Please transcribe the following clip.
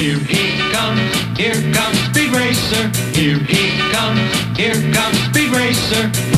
Here he comes, here comes Speed Racer. Here he comes, here comes Speed Racer.